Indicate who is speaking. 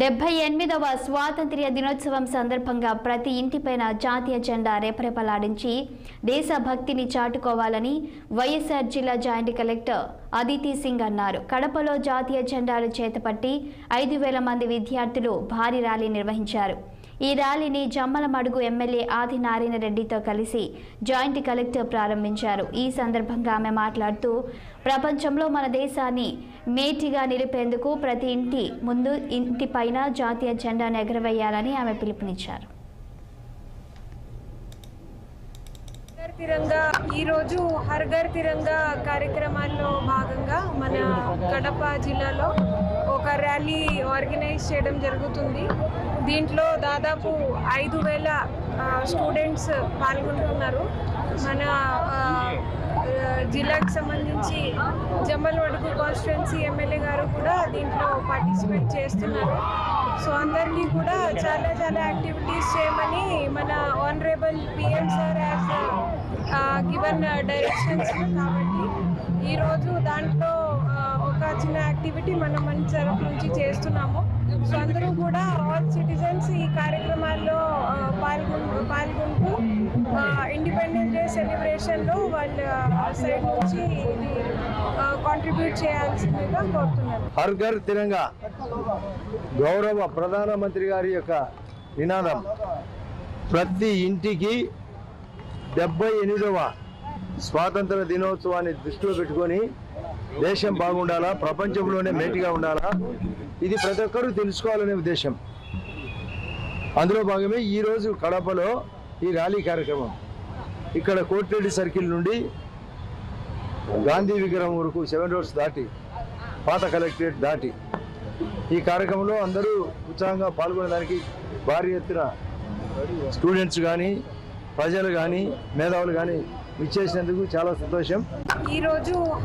Speaker 1: డెబ్బై ఎనిమిదవ స్వాతంత్ర్య దినోత్సవం సందర్భంగా ప్రతి ఇంటిపైన జాతీయ జెండా రేపరేపలాడించి దేశభక్తిని చాటుకోవాలని వైఎస్ఆర్ జిల్లా జాయింట్ కలెక్టర్ అదితి సింగ్ అన్నారు. కడపలో జాతీయ జెండాలు చేతపట్టి ఐదు వేల మంది విద్యార్థులు భారీ ర్యాలీ నిర్వహించారు. ఈ ర్యాలీని జమ్మలమడుగు ఎమ్మెల్యే ఆది నారాయణ రెడ్డితో కలిసి జాయింట్ కలెక్టర్ ప్రారంభించారు. ఈ సందర్భంగా ఆమె మాట్లాడుతూ ప్రపంచంలో మన దేశాన్ని మేటిగా నిలిపేందుకు ప్రతి ఇంటి ముందు ఇంటిపైన జాతీయ జెండాను ఎగరవేయాలని ఆమె పిలుపునిచ్చారు
Speaker 2: హర్ తిరంగా ఈరోజు హర్ ఘర్ తిరంగా కార్యక్రమాల్లో భాగంగా మన కడప జిల్లాలో ఒక ర్యాలీ ఆర్గనైజ్ చేయడం జరుగుతుంది. దీంట్లో దాదాపు ఐదు వేల స్టూడెంట్స్ పాల్గొంటున్నారు. మన జిల్లాకు సంబంధించి జమ్మల్ వడుగు కాన్స్టిట్యున్సీ ఎమ్మెల్యే గారు కూడా దీంట్లో పార్టిసిపేట్ చేస్తున్నారు. సో అందరికీ కూడా చాలా చాలా యాక్టివిటీస్ చేయమని మన honourable PM sir has given directions uh, కాబట్టి ఈరోజు దాంట్లో ఒక చిన్న యాక్టివిటీ మనం మన తరఫు నుంచి చేస్తున్నాము. సో అందరూ కూడా ఆల్ సిటిజన్స్ ఈ కార్యక్రమాల్లో పాల్గొ పాల్గొంటూ పాల్గొంటూ ఇండిపెండెన్స్ డే సెలబ్రేషన్లో వాళ్ళ సైడ్ నుంచి ఇది కాంట్రిబ్యూట్ చేయాల్సిందిగా కోరుతున్నాను.
Speaker 3: హర్ ఘర్ తిరంగా గౌరవ ప్రధానమంత్రి గారి యొక్క నినాదం. ప్రతి ఇంటికి డెబ్బై ఎనిమిదవ స్వాతంత్ర దినోత్సవాన్ని దృష్టిలో పెట్టుకొని దేశం బాగుండాలా ప్రపంచంలోనే మేటిగా ఉండాలా ఇది ప్రతి ఒక్కరూ తెలుసుకోవాలనే ఉద్దేశం. అందులో భాగమే ఈరోజు కడపలో ఈ ర్యాలీ కార్యక్రమం. ఇక్కడ కోటిరెడ్డి సర్కిల్ నుండి గాంధీ విగ్రహం వరకు సెవెన్ రోడ్స్ దాటి పాత కలెక్టరేట్ దాటి ఈ కార్యక్రమంలో అందరూ ఉత్సాహంగా పాల్గొనడానికి భారీ ఎత్తున స్టూడెంట్స్ కానీ ప్రజలు కానీ మేధావులు కానీ విచ్చేసినందుకు చాలా సంతోషం.
Speaker 2: ఈరోజు